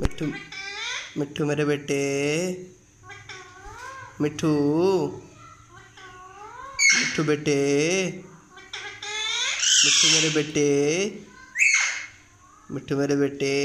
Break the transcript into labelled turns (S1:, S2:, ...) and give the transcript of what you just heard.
S1: मिट्ठू मिट्ठू मेरे बेटे मिट्ठू मिट्ठू बेटे मिट्ठू मेरे बेटे मिट्ठू मेरे बेटे।